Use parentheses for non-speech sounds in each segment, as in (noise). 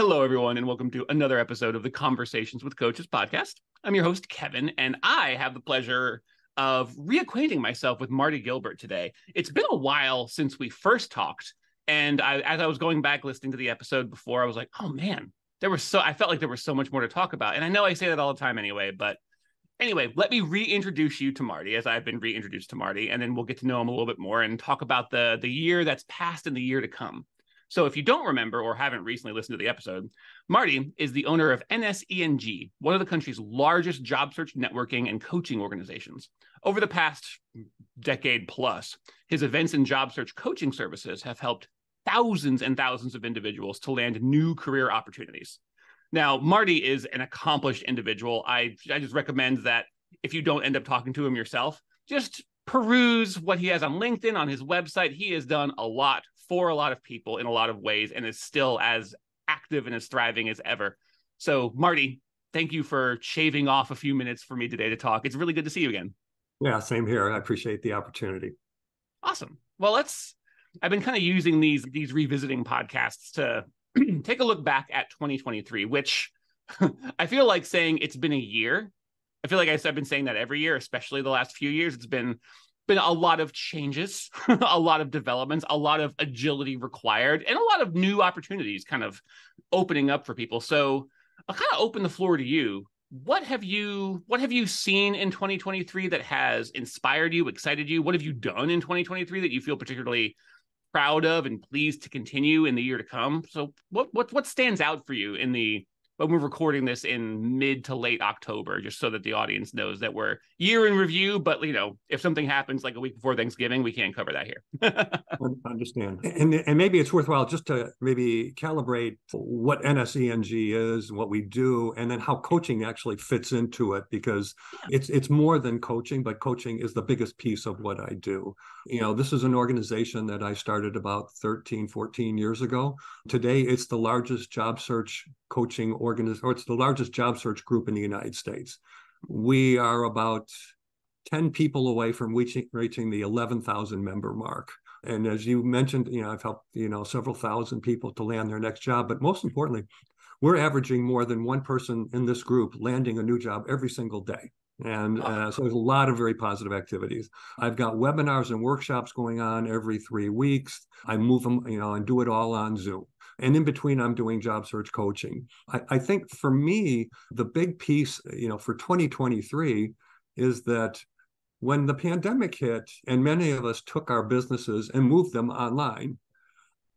Hello, everyone, and welcome to another episode of the Conversations with Coaches podcast. I'm your host, Kevin, and I have the pleasure of reacquainting myself with Marty Gilbert today. It's been a while since we first talked, and I, as I was going back listening to the episode before, I was like, oh man, there was so I felt like there was so much more to talk about. And I know I say that all the time anyway, but anyway, let me reintroduce you to Marty as I've been reintroduced to Marty, and then we'll get to know him a little bit more and talk about the the year that's passed and the year to come. So if you don't remember or haven't recently listened to the episode, Marty is the owner of NSENG, one of the country's largest job search networking and coaching organizations. Over the past decade plus, his events and job search coaching services have helped thousands and thousands of individuals to land new career opportunities. Now, Marty is an accomplished individual. I, I just recommend that if you don't end up talking to him yourself, just peruse what he has on LinkedIn, on his website. He has done a lot for a lot of people in a lot of ways and is still as active and as thriving as ever. So, Marty, thank you for shaving off a few minutes for me today to talk. It's really good to see you again. Yeah, same here. I appreciate the opportunity. Awesome. Well, let's I've been kind of using these these revisiting podcasts to (clears throat) take a look back at 2023, which (laughs) I feel like saying it's been a year. I feel like I've been saying that every year, especially the last few years. It's been been a lot of changes, (laughs) a lot of developments, a lot of agility required, and a lot of new opportunities kind of opening up for people. So I'll kind of open the floor to you. What have you what have you seen in 2023 that has inspired you, excited you? What have you done in 2023 that you feel particularly proud of and pleased to continue in the year to come? So what what what stands out for you in the but we're recording this in mid to late October, just so that the audience knows that we're year in review. But you know, if something happens like a week before Thanksgiving, we can't cover that here. (laughs) I understand, and and maybe it's worthwhile just to maybe calibrate what NSENG is, what we do, and then how coaching actually fits into it, because it's it's more than coaching, but coaching is the biggest piece of what I do. You know, this is an organization that I started about 13, 14 years ago. Today, it's the largest job search coaching organization, or it's the largest job search group in the United States. We are about 10 people away from reaching, reaching the 11,000 member mark. And as you mentioned, you know, I've helped, you know, several thousand people to land their next job. But most importantly, we're averaging more than one person in this group landing a new job every single day. And uh, so there's a lot of very positive activities. I've got webinars and workshops going on every three weeks. I move them, you know, and do it all on Zoom. And in between, I'm doing job search coaching. I, I think for me, the big piece, you know, for 2023 is that when the pandemic hit and many of us took our businesses and moved them online,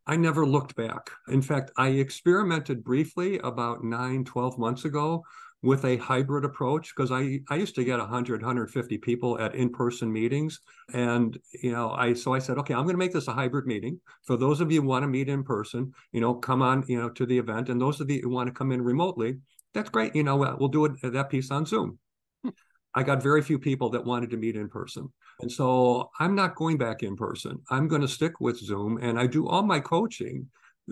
I never looked back. In fact, I experimented briefly about nine, 12 months ago with a hybrid approach because I, I used to get 100 150 people at in-person meetings. And you know i so i said okay i'm going to make this a hybrid meeting. For those of you who want to meet in person you know come on you know to the event. And those of you who want to come in remotely that's great. You know we'll do it that piece on zoom. I got very few people that wanted to meet in person. And so i'm not going back in person. I'm going to stick with zoom. And i do all my coaching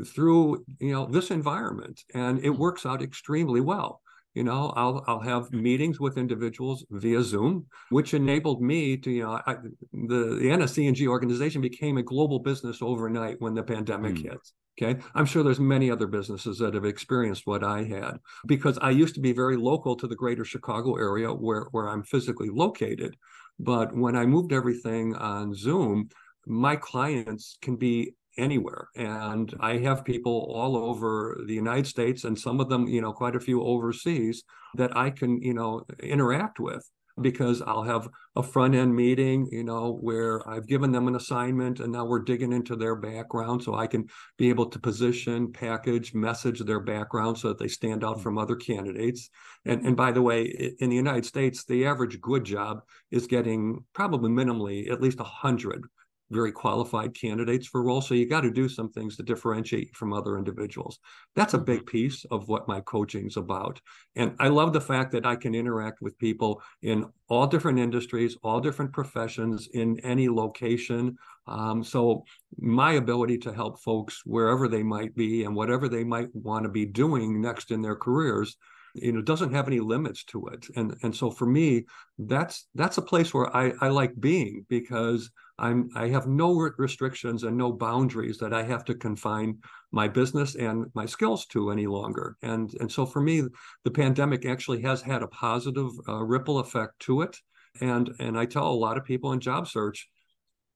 through you know this environment. And it mm-hmm. works out extremely well you know i'll i'll have meetings with individuals via zoom which enabled me to you know I, the the nseng organization became a global business overnight when the pandemic mm. hit okay i'm sure there's many other businesses that have experienced what i had because i used to be very local to the greater chicago area where where i'm physically located but when i moved everything on zoom my clients can be anywhere. And I have people all over the United States and some of them, you know, quite a few overseas that I can, you know, interact with because I'll have a front end meeting, you know, where I've given them an assignment and now we're digging into their background so I can be able to position, package, message their background so that they stand out mm. from other candidates. And and by the way, in the United States, the average good job is getting probably minimally at least a hundred very qualified candidates for roles. So you got to do some things to differentiate from other individuals. That's a big mm-hmm. piece of what my coaching is about. And I love the fact that I can interact with people in all different industries, all different professions, in any location. Um, so my ability to help folks wherever they might be and whatever they might want to be doing next in their careers you know doesn't have any limits to it and and so for me that's that's a place where i i like being because i'm i have no restrictions and no boundaries that i have to confine my business and my skills to any longer. And and so for me the pandemic actually has had a positive uh, ripple effect to it. And and i tell a lot of people in job search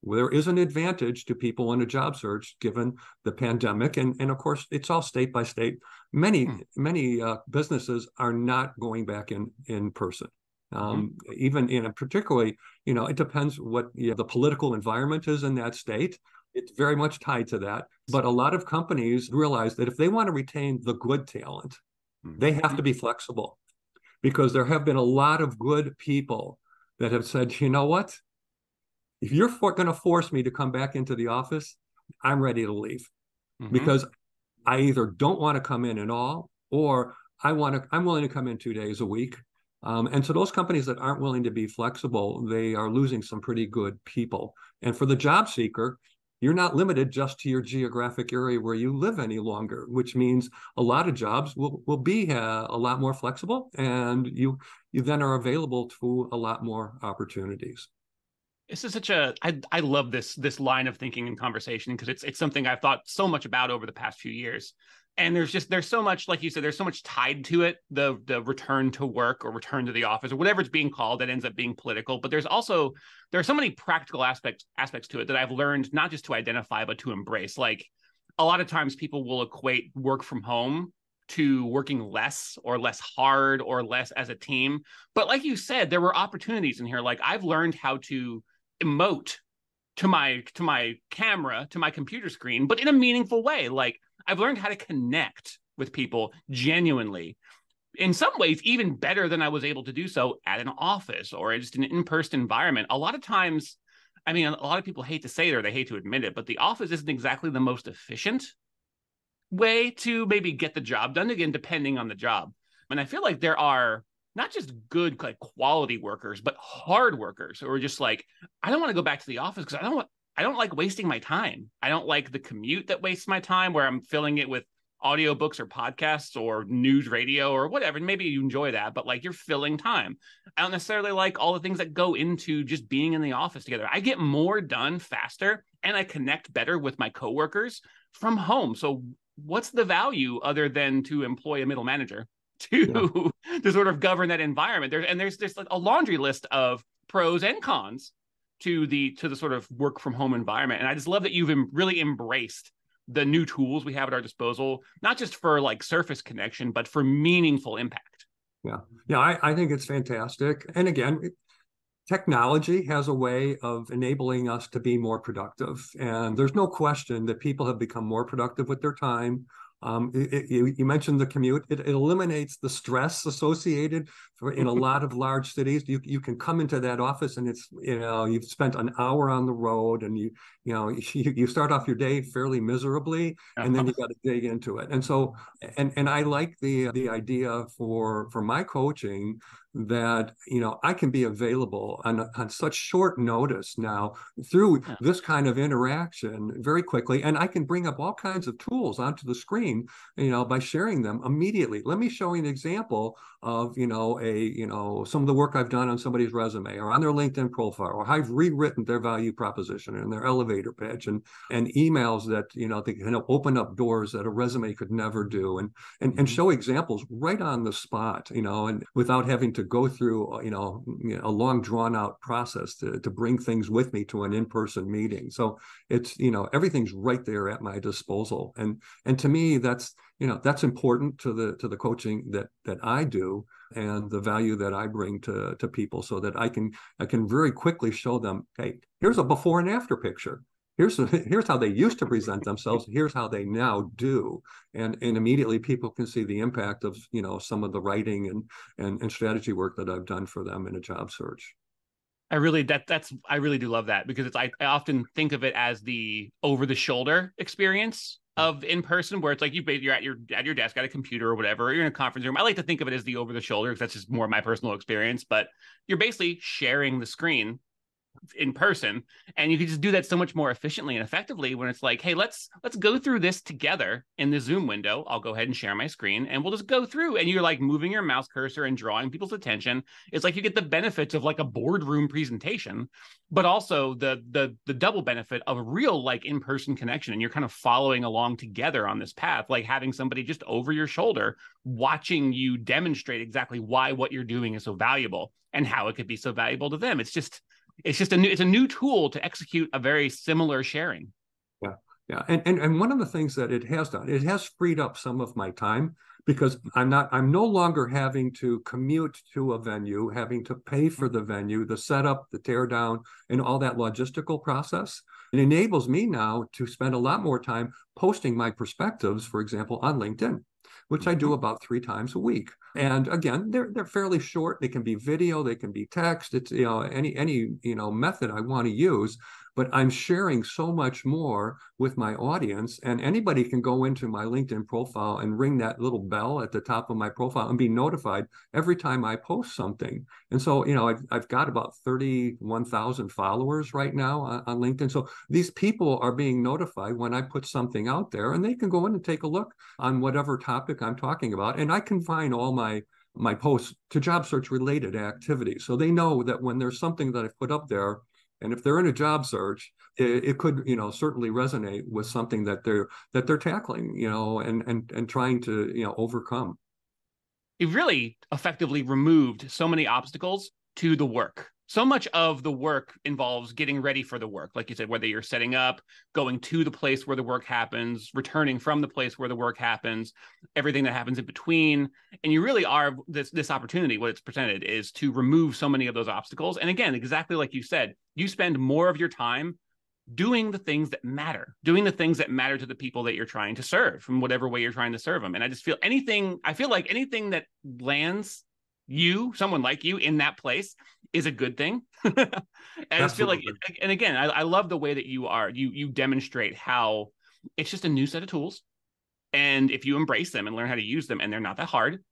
there is an advantage to people in a job search given the pandemic. And and of course it's all state by state. Many hmm. many uh, businesses are not going back in in person um, mm-hmm. even in a particularly you know it depends what you know, the political environment is in that state it's very much tied to that but a lot of companies realize that if they want to retain the good talent mm-hmm. they have to be flexible because there have been a lot of good people that have said you know what if you're for, going to force me to come back into the office, I'm ready to leave mm-hmm. because I either don't want to come in at all or I want to, I'm willing to come in two days a week. Um, and so those companies that aren't willing to be flexible, they are losing some pretty good people. And for the job seeker, you're not limited just to your geographic area where you live any longer, which means a lot of jobs will, will be uh, a lot more flexible and you you then are available to a lot more opportunities this is such a I, I love this this line of thinking and conversation because it's it's something I've thought so much about over the past few years. And there's just there's so much, like you said, there's so much tied to it, the the return to work or return to the office or whatever it's being called that ends up being political. But there's also there are so many practical aspects aspects to it that I've learned not just to identify but to embrace. Like a lot of times people will equate work from home to working less or less hard or less as a team. But like you said, there were opportunities in here. Like I've learned how to emote to my to my camera to my computer screen but in a meaningful way like i've learned how to connect with people genuinely in some ways even better than i was able to do so at an office or just an in-person environment. A lot of times i mean a lot of people hate to say it or they hate to admit it but the office isn't exactly the most efficient way to maybe get the job done again depending on the job. And i feel like there are not just good like quality workers, but hard workers who are just like, I don't want to go back to the office because I don't want I don't like wasting my time. I don't like the commute that wastes my time where I'm filling it with audiobooks or podcasts or news radio or whatever. Maybe you enjoy that, but like you're filling time. I don't necessarily like all the things that go into just being in the office together. I get more done faster and I connect better with my coworkers from home. So what's the value other than to employ a middle manager? (laughs) to yeah. to sort of govern that environment. There and there's there's like a laundry list of pros and cons to the to the sort of work from home environment. And I just love that you've really embraced the new tools we have at our disposal, not just for like surface connection, but for meaningful impact. Yeah, yeah, I, I think it's fantastic. And again, technology has a way of enabling us to be more productive. And there's no question that people have become more productive with their time, um, it, it, you mentioned the commute. It, it, eliminates the stress associated for, in a lot of large cities. You you can come into that office and it's you know you've spent an hour on the road and you you know (laughs) you, you start off your day fairly miserably and then you got to dig into it. And so and and I like the the idea for for my coaching that you know I can be available on, on such short notice now through yeah. this kind of interaction very quickly and I can bring up all kinds of tools onto the screen you know by sharing them immediately let me show you an example of you know a you know some of the work I've done on somebody's resume or on their LinkedIn profile or I've rewritten their value proposition and their elevator pitch and and emails that you know they can open up doors that a resume could never do and and, and mm-hmm. show examples right on the spot you know and without having to go through uh, you know a long drawn out process to, to bring things with me to an in-person meeting. So it's you know everything's right there at my disposal. And and to me that's you know that's important to the to the coaching that that I do and the value that I bring to to people so that I can I can very quickly show them hey here's a before and after picture here's (laughs) here's how they used to present themselves here's how they now do. And and immediately people can see the impact of you know some of the writing and and, and strategy work that i've done for them in a job search. I really that that's i really do love that because it's i, I often think of it as the over the shoulder experience of in person where it's like you you're at your at your desk at a computer or whatever or you're in a conference room. I like to think of it as the over the shoulder because that's just more my personal experience but you're basically sharing the screen in person and you can just do that so much more efficiently and effectively when it's like hey let's let's go through this together in the zoom window. I'll go ahead and share my screen and we'll just go through and you're like moving your mouse cursor and drawing people's attention. It's like you get the benefits of like a boardroom presentation but also the the the double benefit of a real like in-person connection and you're kind of following along together on this path like having somebody just over your shoulder watching you demonstrate exactly why what you're doing is so valuable and how it could be so valuable to them. It's just it's just a new it's a new tool to execute a very similar sharing. Yeah yeah. And and, and one of the things that it has done it has freed up some of my time because I'm not I'm no longer having to commute to a venue, having to pay mm-hmm. for the venue, the setup, the tear down, and all that logistical process. It enables me now to spend a lot more time posting my perspectives, for example, on LinkedIn which I do mm-hmm. about three times a week. And again, they're they're fairly short. They can be video, they can be text. It's you know any any you know method I want to use but I'm sharing so much more with my audience. And anybody can go into my LinkedIn profile and ring that little bell at the top of my profile and be notified every time I post something. And so, you know, I've, I've got about 31,000 followers right now on, on, LinkedIn. So these people are being notified when I put something out there and they can go in and take a look on whatever topic I'm talking about. And I confine all my my posts to job search related activities. So they know that when there's something that I've put up there and if they're in a job search, it, it, could, you know, certainly resonate with something that they're that they're tackling, you know, and and and trying to, you know, overcome. It really effectively removed so many obstacles to the work so much of the work involves getting ready for the work. Like you said whether you're setting up going to the place where the work happens returning from the place where the work happens everything that happens in between. And you really are this this opportunity what it's presented is to remove so many of those obstacles. And again exactly like you said you spend more of your time doing the things that matter doing the things that matter to the people that you're trying to serve from whatever way you're trying to serve them. And i just feel anything i feel like anything that lands you, someone like you, in that place is a good thing. (laughs) and I just feel like, and again, I, I love the way that you are. You you demonstrate how it's just a new set of tools, and if you embrace them and learn how to use them, and they're not that hard,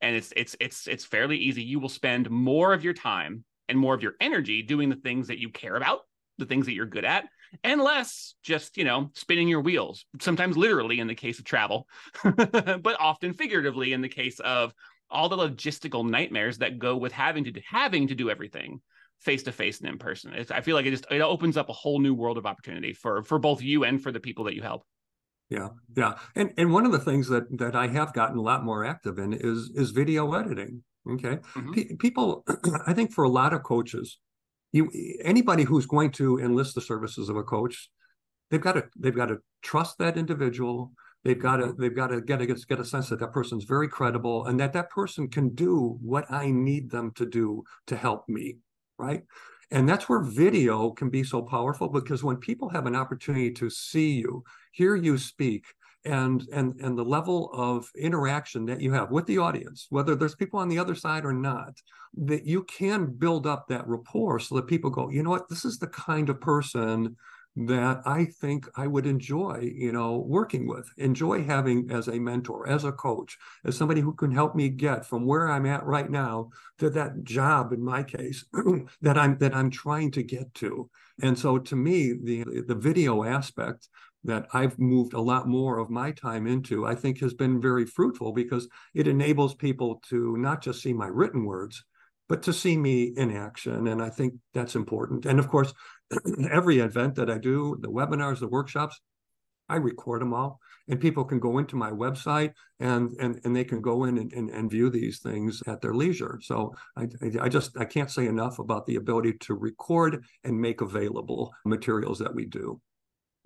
and it's it's it's it's fairly easy. You will spend more of your time and more of your energy doing the things that you care about, the things that you're good at, and less just you know spinning your wheels sometimes literally in the case of travel (laughs) but often figuratively in the case of all the logistical nightmares that go with having to having to do everything face to face and in person. It's, I feel like it just it opens up a whole new world of opportunity for for both you and for the people that you help. Yeah, yeah, and and one of the things that that I have gotten a lot more active in is is video editing. Okay, mm-hmm. P- people, (clears throat) I think for a lot of coaches, you anybody who's going to enlist the services of a coach, they've got to they've got to trust that individual They've got to they've got to get a, get a sense that that person's very credible and that that person can do what I need them to do to help me, right? And that's where video can be so powerful because when people have an opportunity to see you, hear you speak, and and and the level of interaction that you have with the audience, whether there's people on the other side or not, that you can build up that rapport so that people go, you know what, this is the kind of person that I think I would enjoy, you know, working with, enjoy having as a mentor, as a coach, as somebody who can help me get from where I'm at right now to that job in my case (clears throat) that I'm that I'm trying to get to. And so to me, the the video aspect that I've moved a lot more of my time into, I think has been very fruitful because it enables people to not just see my written words, but to see me in action. And I think that's important. And of course, (clears throat) every event that I do, the webinars, the workshops, I record them all. And people can go into my website and and, and they can go in and, and, and view these things at their leisure. So I, I just I can't say enough about the ability to record and make available materials that we do.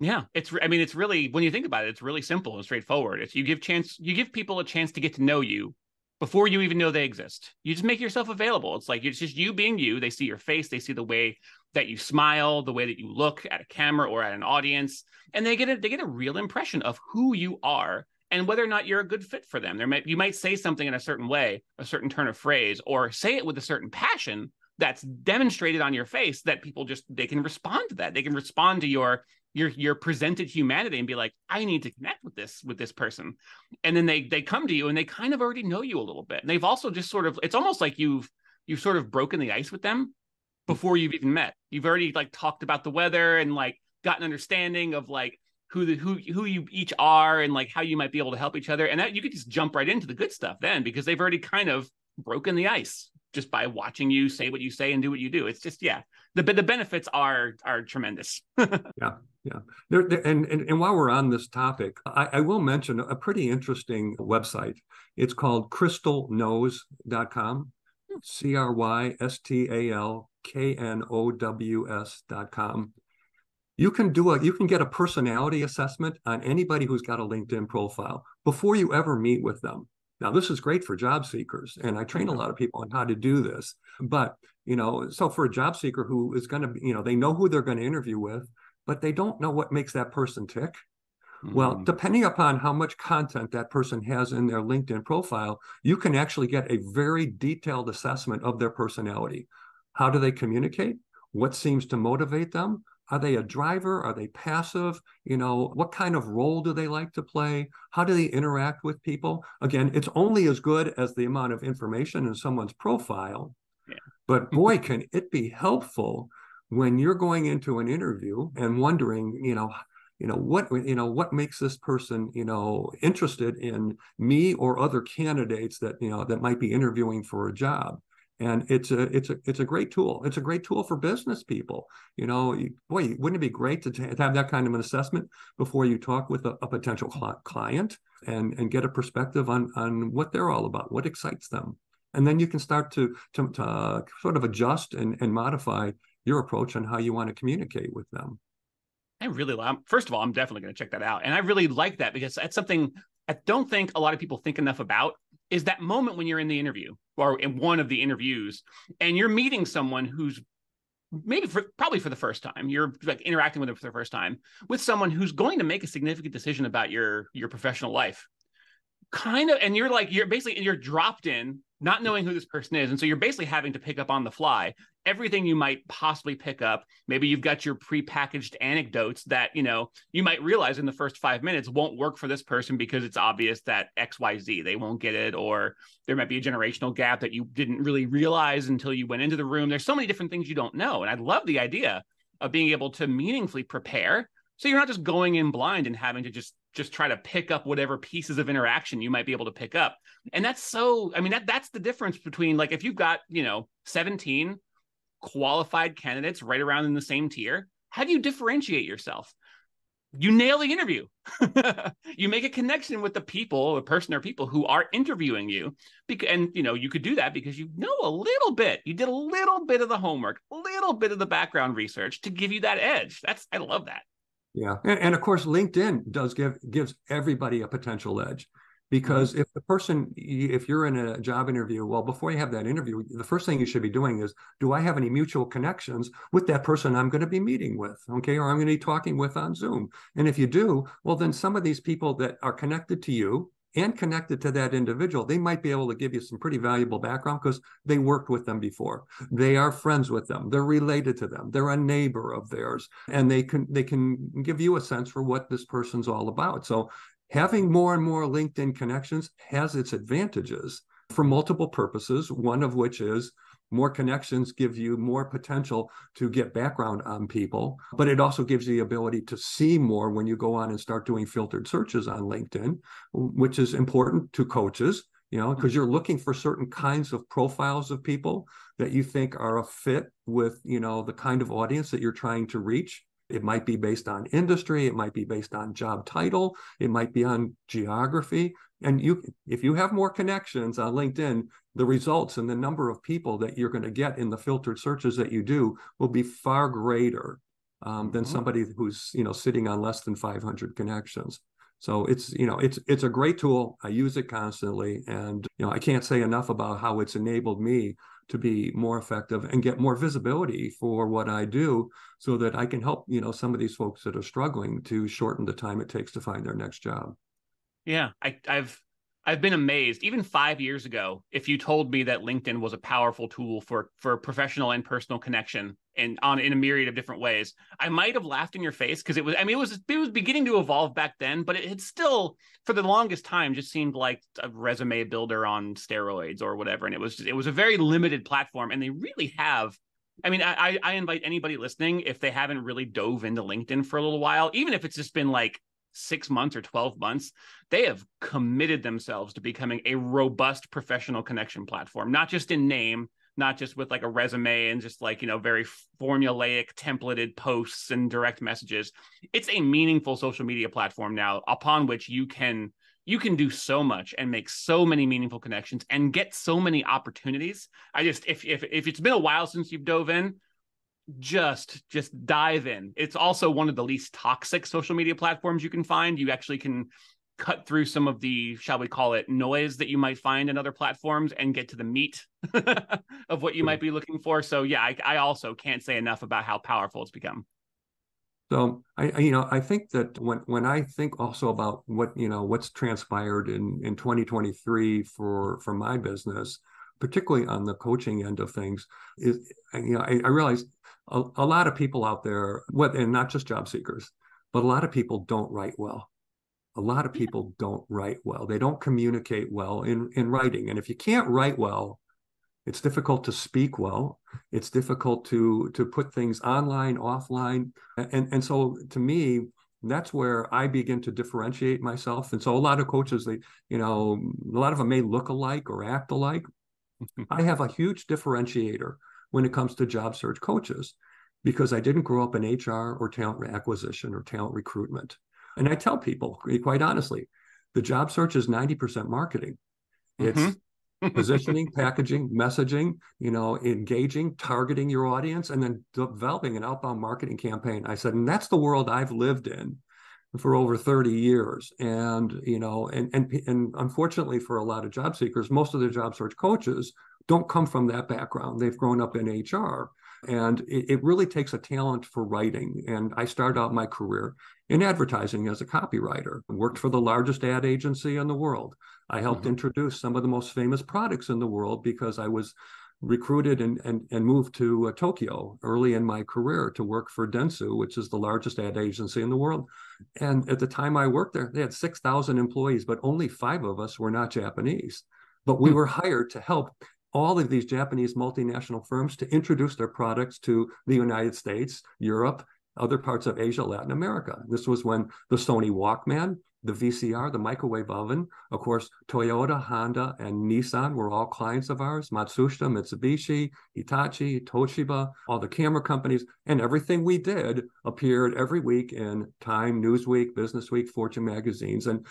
Yeah, it's. I mean, it's really when you think about it, it's really simple and straightforward. It's you give chance, you give people a chance to get to know you before you even know they exist. You just make yourself available. It's like it's just you being you. They see your face, they see the way that you smile, the way that you look at a camera or at an audience, and they get a they get a real impression of who you are and whether or not you're a good fit for them. There might you might say something in a certain way, a certain turn of phrase, or say it with a certain passion that's demonstrated on your face that people just they can respond to that. They can respond to your your your presented humanity and be like i need to connect with this with this person and then they they come to you and they kind of already know you a little bit and they've also just sort of it's almost like you've you've sort of broken the ice with them before you've even met. You've already like talked about the weather and like got an understanding of like who the who who you each are and like how you might be able to help each other. And that you could just jump right into the good stuff then because they've already kind of broken the ice just by watching you say what you say and do what you do. It's just yeah, the the benefits are are tremendous. (laughs) yeah, yeah. There, there, and, and and while we're on this topic, I, I will mention a pretty interesting website. It's called crystalknows.com. Hmm. C R Y S T A L K N O W S dot com. You can do a you can get a personality assessment on anybody who's got a LinkedIn profile before you ever meet with them. Now, this is great for job seekers, and I train a lot of people on how to do this. But, you know, so for a job seeker who is going to, you know, they know who they're going to interview with, but they don't know what makes that person tick. Mm-hmm. Well, depending upon how much content that person has in their LinkedIn profile, you can actually get a very detailed assessment of their personality. How do they communicate? What seems to motivate them? Are they a driver? Are they passive? You know, what kind of role do they like to play? How do they interact with people? Again, it's only as good as the amount of information in someone's profile. Yeah. But boy, can it be helpful when you're going into an interview and wondering, you know, you know what you know what makes this person you know interested in me or other candidates that you know that might be interviewing for a job and it's a it's a it's a great tool. It's a great tool for business people. You know boy wouldn't it be great to, t- to have that kind of an assessment before you talk with a, a potential cl- client and and get a perspective on on what they're all about what excites them? And then you can start to to, to sort of adjust and, and modify your approach on how you want to communicate with them. I really love first of all i'm definitely going to check that out. And i really like that because that's something i don't think a lot of people think enough about is that moment when you're in the interview or in one of the interviews and you're meeting someone who's maybe for probably for the first time you're like interacting with them for the first time with someone who's going to make a significant decision about your your professional life kind of and you're like you're basically you're dropped in not knowing who this person is. And so you're basically having to pick up on the fly everything you might possibly pick up. Maybe you've got your pre-packaged anecdotes that you know you might realize in the first five minutes won't work for this person because it's obvious that xyz they won't get it or there might be a generational gap that you didn't really realize until you went into the room. There's so many different things you don't know. And i love the idea of being able to meaningfully prepare. So you're not just going in blind and having to just just try to pick up whatever pieces of interaction you might be able to pick up. And that's so I mean that that's the difference between like if you've got, you know, 17 qualified candidates right around in the same tier, how do you differentiate yourself? You nail the interview. (laughs) you make a connection with the people, the person or people who are interviewing you. Because and you know, you could do that because you know a little bit. You did a little bit of the homework, a little bit of the background research to give you that edge. That's I love that. Yeah, and, and, of course, LinkedIn does give gives everybody a potential edge because mm-hmm. if the person, if you're in a job interview, well, before you have that interview, the first thing you should be doing is, do I have any mutual connections with that person I'm going to be meeting with, okay, or I'm going to be talking with on Zoom? And if you do, well, then some of these people that are connected to you and connected to that individual, they might be able to give you some pretty valuable background because they worked with them before. They are friends with them. They're related to them. They're a neighbor of theirs, and they can they can give you a sense for what this person's all about. So having more and more LinkedIn connections has its advantages for multiple purposes. One of which is more connections give you more potential to get background on people, but it also gives you the ability to see more when you go on and start doing filtered searches on LinkedIn, which is important to coaches, you know, mm-hmm. because you're looking for certain kinds of profiles of people that you think are a fit with, you know, the kind of audience that you're trying to reach. It might be based on industry, it might be based on job title, it might be on geography. And you if you have more connections on LinkedIn, the results and the number of people that you're going to get in the filtered searches that you do will be far greater um, than mm-hmm. somebody who's you know sitting on less than 500 connections. So it's you know it's it's a great tool. I use it constantly, and you know I can't say enough about how it's enabled me to be more effective and get more visibility for what I do, so that I can help you know some of these folks that are struggling to shorten the time it takes to find their next job. Yeah, I, I've I've been amazed. Even five years ago, if you told me that LinkedIn was a powerful tool for for professional and personal connection and on in a myriad of different ways, I might have laughed in your face because it was. I mean, it was it was beginning to evolve back then, but it had still, for the longest time, just seemed like a resume builder on steroids or whatever. And it was just, it was a very limited platform, and they really have I mean, I, I invite anybody listening if they haven't really dove into LinkedIn for a little while, even if it's just been like six months or 12 months, they have committed themselves to becoming a robust professional connection platform, not just in name, not just with like a resume and just like, you know, very formulaic templated posts and direct messages. It's a meaningful social media platform now upon which you can you can do so much and make so many meaningful connections and get so many opportunities. I just if if if it's been a while since you've dove in, just just dive in. It's also one of the least toxic social media platforms you can find. You actually can cut through some of the shall we call it noise that you might find in other platforms and get to the meat (laughs) of what you might be looking for. So yeah, I, I also can't say enough about how powerful it's become. So I, you know, I think that when when I think also about what you know what's transpired in in 2023 for for my business, particularly on the coaching end of things, is you know I, I realize a, a lot of people out there, what and not just job seekers, but a lot of people don't write well. A lot of people don't write well. They don't communicate well in in writing, and if you can't write well, it's difficult to speak well. It's difficult to to put things online, offline, and and so to me, that's where I begin to differentiate myself. And so a lot of coaches, they you know, a lot of them may look alike or act alike. (laughs) I have a huge differentiator when it comes to job search coaches because I didn't grow up in HR or talent acquisition or talent recruitment. And I tell people quite honestly, the job search is 90% marketing. It's mm-hmm (laughs) positioning, packaging, messaging, you know, engaging, targeting your audience, and then developing an outbound marketing campaign. I said, and that's the world I've lived in for over 30 years. And, you know, and and and unfortunately for a lot of job seekers, most of the job search coaches don't come from that background. They've grown up in HR. And it, it really takes a talent for writing. And I started out my career in advertising as a copywriter. I worked for the largest ad agency in the world. I helped mm-hmm. introduce some of the most famous products in the world because I was recruited and, and, and moved to uh, Tokyo early in my career to work for Dentsu, which is the largest ad agency in the world. And at the time I worked there, they had 6,000 employees, but only five of us were not Japanese. But we hmm. were hired to help all of these Japanese multinational firms to introduce their products to the United States, Europe, other parts of Asia, Latin America. This was when the Sony Walkman, the VCR, the microwave oven, of course, Toyota, Honda, and Nissan were all clients of ours. Matsushita, Mitsubishi, Hitachi, Toshiba, all the camera companies, and everything we did appeared every week in Time, Newsweek, Business Week, Fortune magazines, and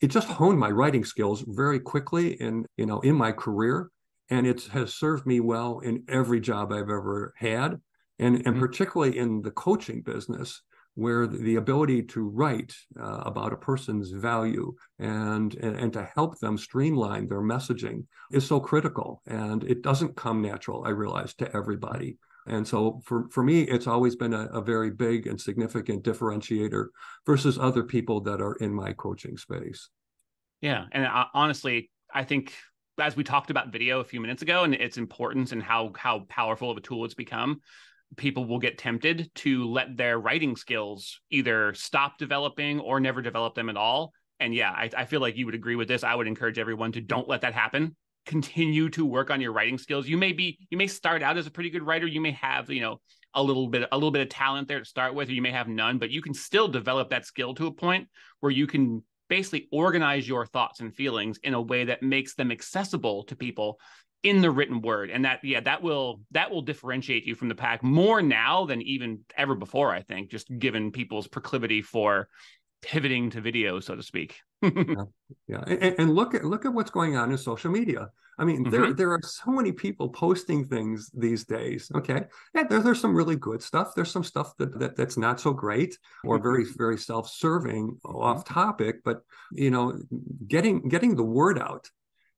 it just honed my writing skills very quickly in you know in my career, and it has served me well in every job I've ever had, and and mm-hmm. particularly in the coaching business where the ability to write uh, about a person's value and, and, and to help them streamline their messaging is so critical and it doesn't come natural i realize to everybody. And so for, for me it's always been a, a very big and significant differentiator versus other people that are in my coaching space. Yeah and uh, honestly i think as we talked about video a few minutes ago and its importance and how how powerful of a tool it's become people will get tempted to let their writing skills either stop developing or never develop them at all. And yeah, I, I, feel like you would agree with this. I would encourage everyone to don't let that happen. Continue to work on your writing skills. You may be, you may start out as a pretty good writer. You may have, you know, a little bit, a little bit of talent there to start with, or you may have none, but you can still develop that skill to a point where you can basically organize your thoughts and feelings in a way that makes them accessible to people in the written word and that yeah that will that will differentiate you from the pack more now than even ever before i think just given people's proclivity for pivoting to video so to speak (laughs) yeah, yeah. And, and, look at look at what's going on in social media i mean mm-hmm. there there are so many people posting things these days okay yeah there, there's some really good stuff there's some stuff that, that that's not so great or mm-hmm. very very self-serving off topic but you know getting getting the word out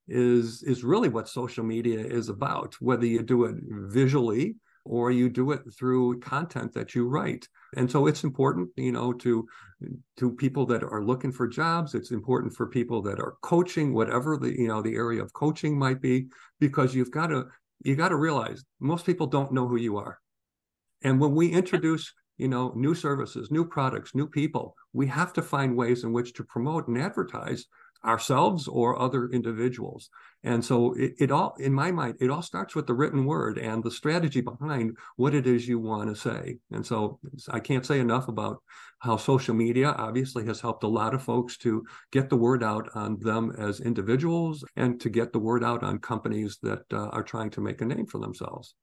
is is really what social media is about whether you do it visually or you do it through content that you write. And so it's important you know to to people that are looking for jobs. It's important for people that are coaching whatever the you know the area of coaching might be because you've got to you got to realize most people don't know who you are. And when we introduce you know new services new products new people we have to find ways in which to promote and advertise ourselves or other individuals. And so it, it, all, in my mind, it all starts with the written word and the strategy behind what it is you want to say. And so I can't say enough about how social media obviously has helped a lot of folks to get the word out on them as individuals and to get the word out on companies that uh, are trying to make a name for themselves.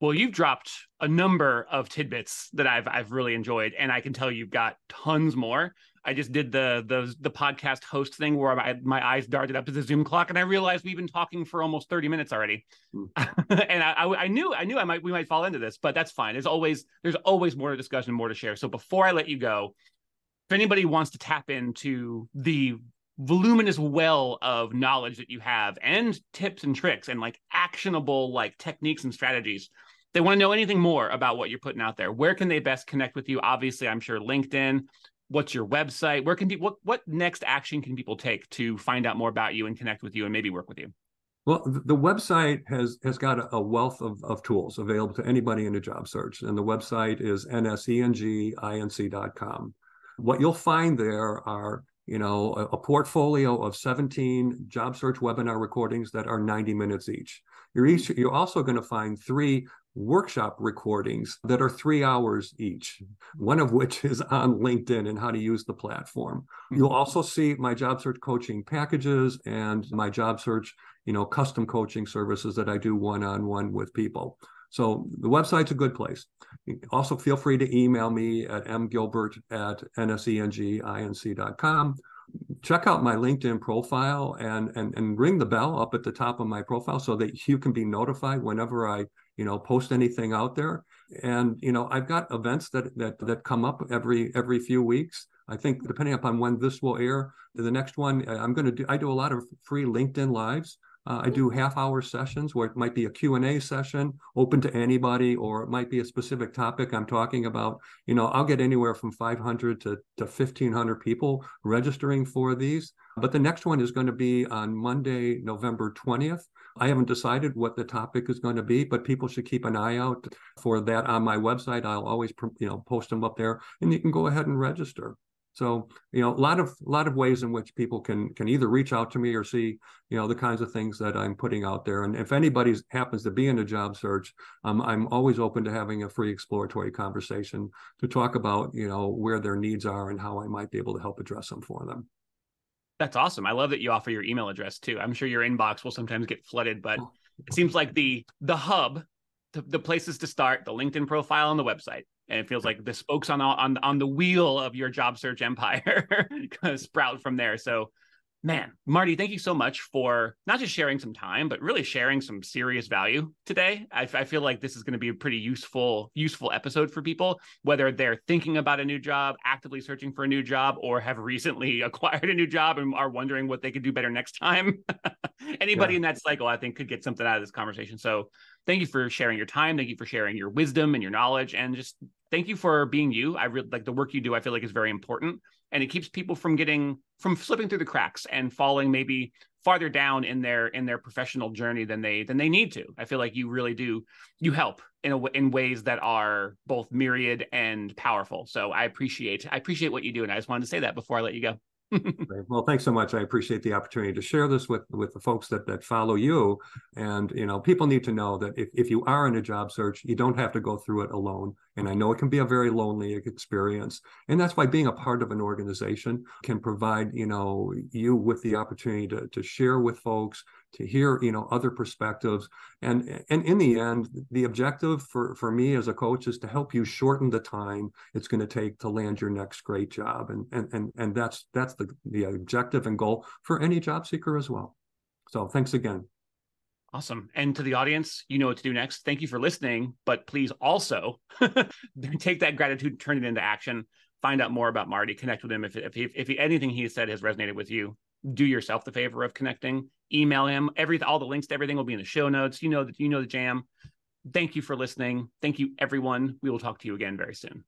Well, you've dropped a number of tidbits that I've I've really enjoyed, and I can tell you've got tons more. I just did the the the podcast host thing where my my eyes darted up to the Zoom clock, and I realized we've been talking for almost thirty minutes already. Mm. (laughs) and I, I, I knew I knew I might we might fall into this, but that's fine. There's always there's always more to discussion, more to share. So before I let you go, if anybody wants to tap into the voluminous well of knowledge that you have and tips and tricks and like actionable like techniques and strategies they want to know anything more about what you're putting out there where can they best connect with you obviously i'm sure linkedin what's your website? Where can people what, what next action can people take to find out more about you and connect with you and maybe work with you? Well the website has has got a wealth of, of tools available to anybody in a job search and the website is nsenginc.com what you'll find there are you know, a, a, portfolio of 17 job search webinar recordings that are 90 minutes each. You're, each, you're also going to find three workshop recordings that are three hours each, mm-hmm. one of which is on LinkedIn and how to use the platform. You'll mm-hmm. also see my job search coaching packages and my job search, you know, custom coaching services that I do one-on-one with people. So the website's a good place. Also, feel free to email me at mgilbert at nsenginc.com. Check out my LinkedIn profile and, and and ring the bell up at the top of my profile so that you can be notified whenever I you know post anything out there. And you know I've got events that that that come up every every few weeks. I think depending upon when this will air, the next one I'm going to do. I do a lot of free LinkedIn lives uh, I do half hour sessions where it might be a Q&A session open to anybody, or it might be a specific topic I'm talking about. You know, I'll get anywhere from 500 to, to 1500 people registering for these. But the next one is going to be on Monday, November 20th. I haven't decided what the topic is going to be, but people should keep an eye out for that on my website. I'll always, you know, post them up there and you can go ahead and register. So, you know, a lot of a lot of ways in which people can can either reach out to me or see, you know, the kinds of things that I'm putting out there. And if anybody happens to be in a job search, um, I'm always open to having a free exploratory conversation to talk about, you know, where their needs are and how I might be able to help address them for them. That's awesome. I love that you offer your email address too. I'm sure your inbox will sometimes get flooded, but oh. it seems like the the hub, the, the places to start, the LinkedIn profile and the website and it feels like the spokes on on on the wheel of your job search empire (laughs) sprout from there. So, man, Marty, thank you so much for not just sharing some time, but really sharing some serious value today. I, I feel like this is going to be a pretty useful useful episode for people, whether they're thinking about a new job, actively searching for a new job, or have recently (laughs) acquired a new job and are wondering what they could do better next time. (laughs) Anybody yeah. in that cycle, I think, could get something out of this conversation. So, thank you for sharing your time. Thank you for sharing your wisdom and your knowledge, and just thank you for being you. I really like the work you do. I feel like is very important, and it keeps people from getting from slipping through the cracks and falling maybe farther down in their in their professional journey than they than they need to. I feel like you really do you help in a, in ways that are both myriad and powerful. So I appreciate I appreciate what you do, and I just wanted to say that before I let you go. (laughs) well, thanks so much. I appreciate the opportunity to share this with with the folks that that follow you. And you know, people need to know that if, if you are in a job search, you don't have to go through it alone. And I know it can be a very lonely experience. And that's why being a part of an organization can provide, you know, you with the opportunity to, to share with folks, to hear, you know, other perspectives. And and in the end, the objective for, for me as a coach is to help you shorten the time it's going to take to land your next great job. And and and, and that's that's the, the objective and goal for any job seeker as well. So thanks again. Awesome. And to the audience, you know what to do next. Thank you for listening, but please also (laughs) take that gratitude, turn it into action. Find out more about Marty, connect with him. If, if, if anything he said has resonated with you, do yourself the favor of connecting. Email him. Every all the links to everything will be in the show notes. You know that you know the jam. Thank you for listening. Thank you, everyone. We will talk to you again very soon.